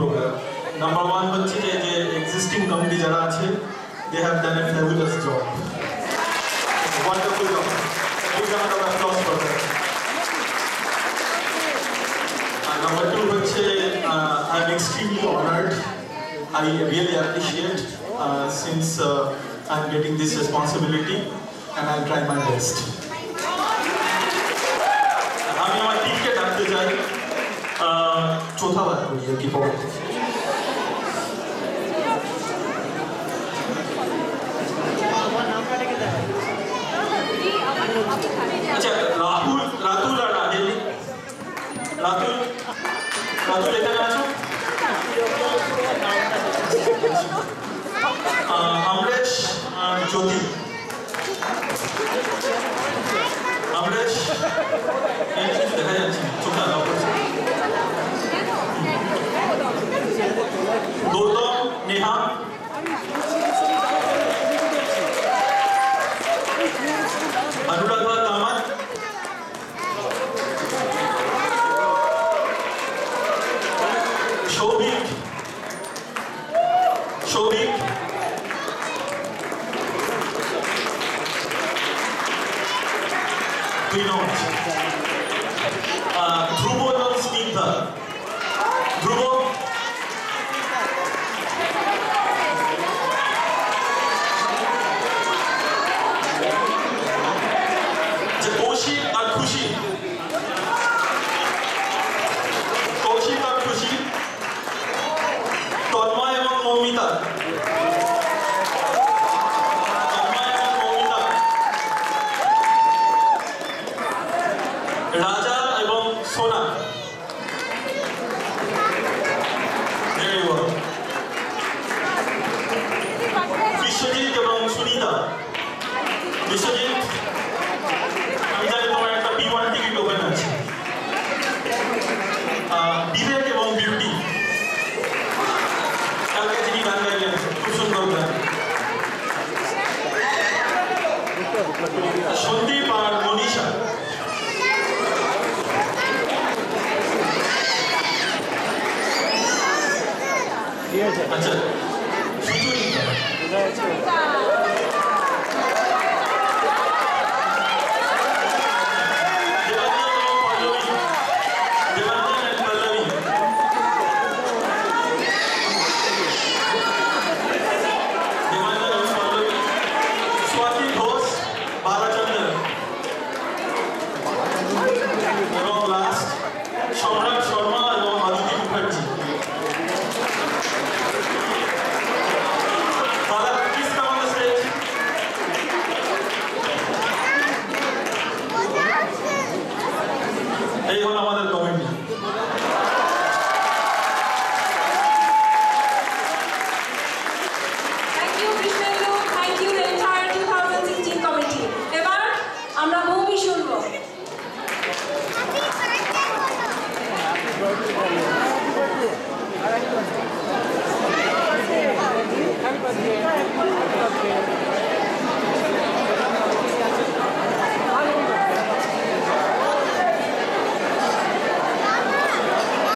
For ভূমি programme number one হচ্ছে যে যে এক্সিস্টিং কমিটি যারা আছে they have done A fabulous job wonderful job big round of applause for that R number two হচ্ছে I am extremely honoured I really appreciate uh, since uh, I'm getting this responsibility and I'll try my best. আমি আমার টিমকে ডাকতে চাই 祝他们你的 people。সৌভিক সৌভিক বিনোদ আহ, বিশ্বজিৎ, আমি একটা B one আছে। বিবেক এবং বিউটি। কালকে যিনি গান গাইলেন, খুব সুন্দর গান। সন্দীপ আর মনীষা। আচ্ছা এই হলো আমাদের